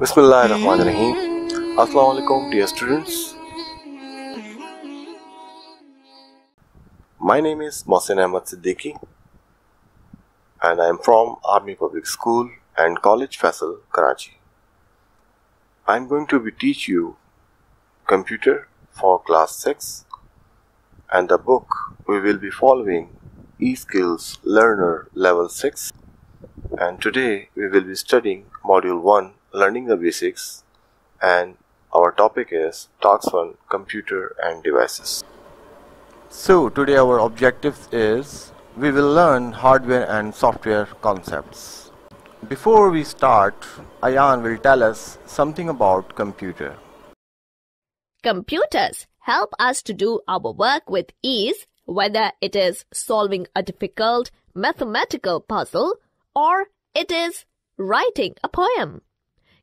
Bismillahirrahmanirrahim. Assalamu alaikum, dear students. My name is Mohsin Ahmed Siddiqui and I am from Army Public School and College Faisal, Karachi. I am going to be teach you computer for class 6 and the book we will be following eSkills Learner Level 6 and today we will be studying module 1 learning the basics and our topic is talks on computer and devices. So today our objective is we will learn hardware and software concepts. Before we start ayan will tell us something about computer. Computers help us to do our work with ease, whether it is solving a difficult mathematical puzzle or it is writing a poem.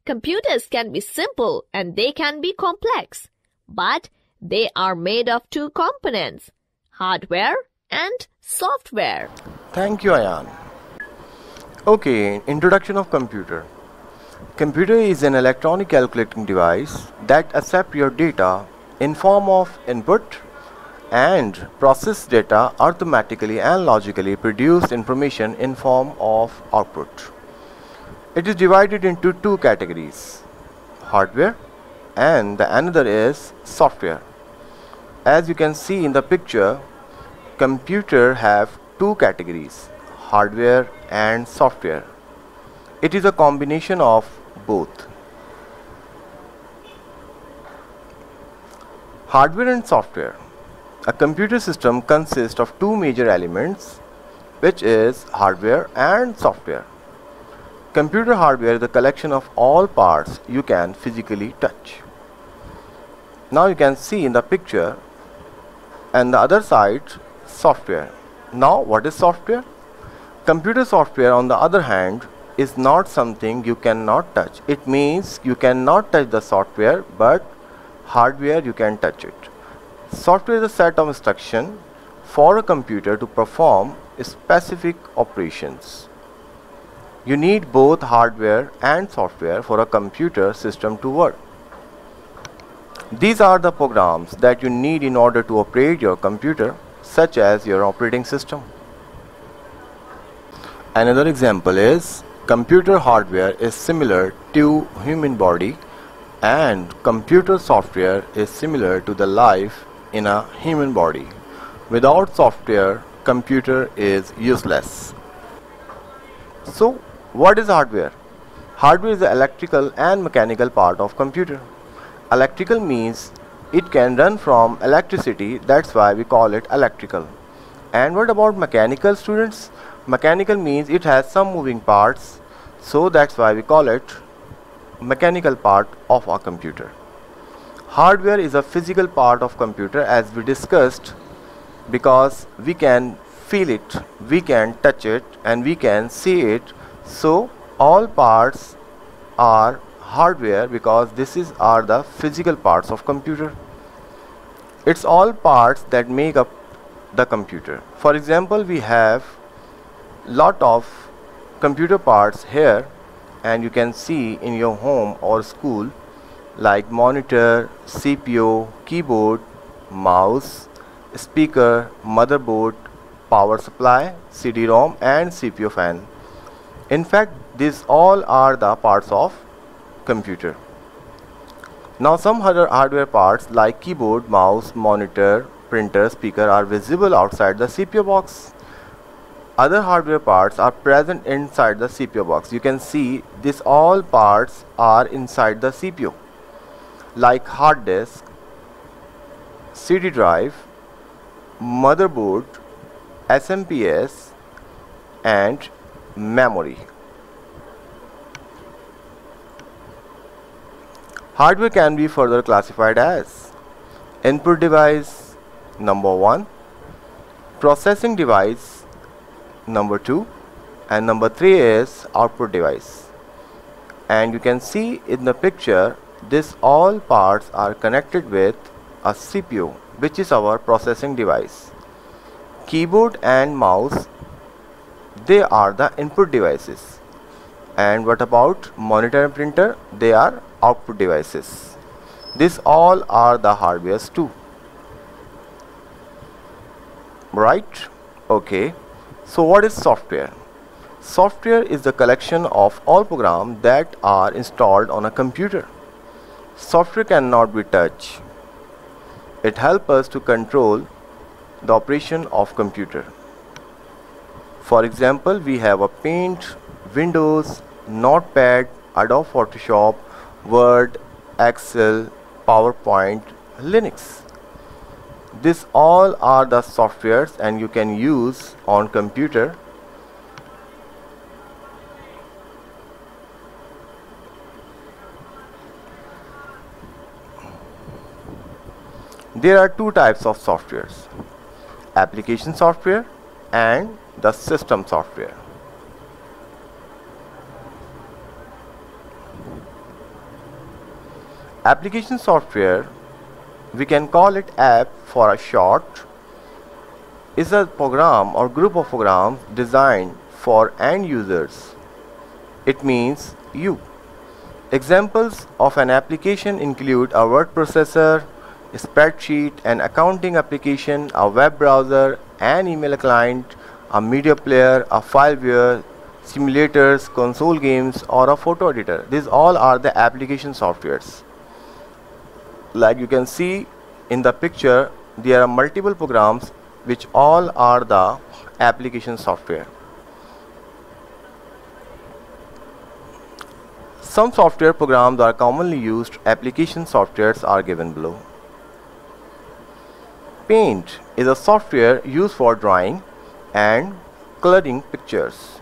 Computers can be simple and they can be complex, but they are made of two components, hardware and software. Thank you, Ayan. Okay, introduction of computer. Computer is an electronic calculating device that accepts your data in form of input and process data automatically and logically produce information in form of output. It is divided into two categories, hardware and the another is software. As you can see in the picture, computer have two categories, hardware and software. It is a combination of both. Hardware and software. A computer system consists of two major elements which is hardware and software. Computer hardware is a collection of all parts you can physically touch. Now you can see in the picture and the other side software. Now what is software? Computer software on the other hand is not something you cannot touch. It means you cannot touch the software but hardware you can touch it. Software is a set of instructions for a computer to perform specific operations. You need both hardware and software for a computer system to work. These are the programs that you need in order to operate your computer such as your operating system. Another example is computer hardware is similar to human body and computer software is similar to the life in a human body. Without software, computer is useless. So, what is hardware? Hardware is the electrical and mechanical part of computer. Electrical means it can run from electricity, that's why we call it electrical. And what about mechanical students? Mechanical means it has some moving parts, so that's why we call it mechanical part of our computer. Hardware is a physical part of computer as we discussed because we can feel it, we can touch it and we can see it so all parts are hardware because this is are the physical parts of computer. It's all parts that make up the computer. For example, we have lot of computer parts here and you can see in your home or school like monitor, CPU, keyboard, mouse, speaker, motherboard, power supply, CD-ROM and CPU fan. In fact, these all are the parts of computer. Now some other hardware parts like keyboard, mouse, monitor, printer, speaker are visible outside the CPU box. Other hardware parts are present inside the CPU box. You can see these all parts are inside the CPU like hard disk, CD drive, motherboard, SMPS and memory. Hardware can be further classified as input device number 1, processing device number 2 and number 3 is output device. And you can see in the picture this all parts are connected with a CPU which is our processing device. Keyboard and mouse they are the input devices. And what about monitor and printer? They are output devices. This all are the hardwares too. Right? Okay. So what is software? Software is the collection of all programs that are installed on a computer. Software cannot be touched. It helps us to control the operation of computer for example we have a paint windows notepad adobe photoshop word excel powerpoint linux. This all are the softwares and you can use on computer. There are two types of softwares application software and the system software. Application software we can call it app for a short is a program or group of programs designed for end users. It means you. Examples of an application include a word processor a spreadsheet an accounting application a web browser an email client a media player a file viewer simulators console games or a photo editor. These all are the application softwares. Like you can see in the picture there are multiple programs which all are the application software. Some software programs are commonly used. Application softwares are given below. Paint is a software used for drawing and coloring pictures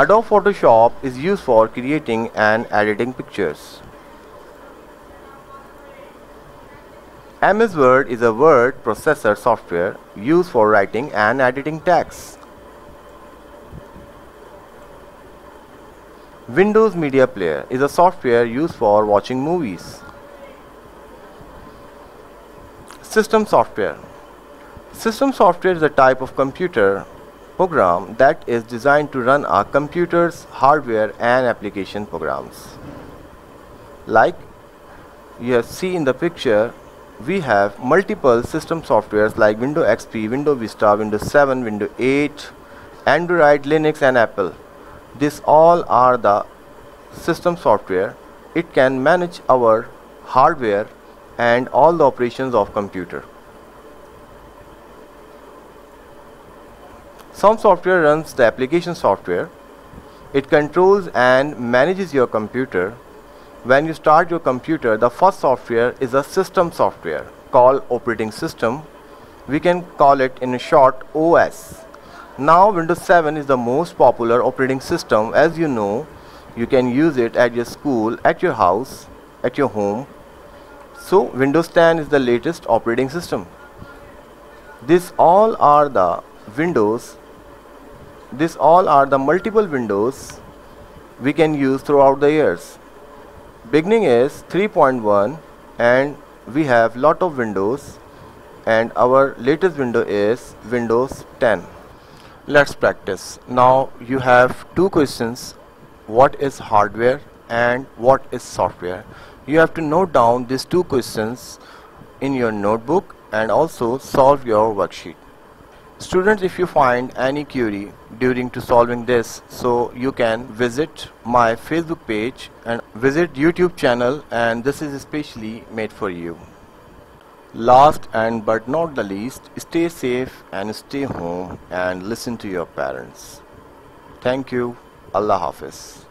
Adobe Photoshop is used for creating and editing pictures. MS Word is a word processor software used for writing and editing text. Windows Media Player is a software used for watching movies. System software System software is a type of computer program that is designed to run our computers, hardware and application programs. Like you see in the picture, we have multiple system softwares like Windows XP, Windows Vista, Windows 7, Windows 8, Android, Linux and Apple. These all are the system software. It can manage our hardware and all the operations of computer. Some software runs the application software. It controls and manages your computer. When you start your computer, the first software is a system software called operating system. We can call it in a short OS. Now Windows 7 is the most popular operating system as you know you can use it at your school, at your house, at your home. So Windows 10 is the latest operating system. These all are the Windows this all are the multiple windows we can use throughout the years. Beginning is 3.1 and we have lot of windows and our latest window is Windows 10. Let's practice. Now you have two questions. What is hardware and what is software? You have to note down these two questions in your notebook and also solve your worksheet. Students, if you find any query during to solving this, so you can visit my Facebook page and visit YouTube channel and this is especially made for you. Last and but not the least, stay safe and stay home and listen to your parents. Thank you. Allah Hafiz.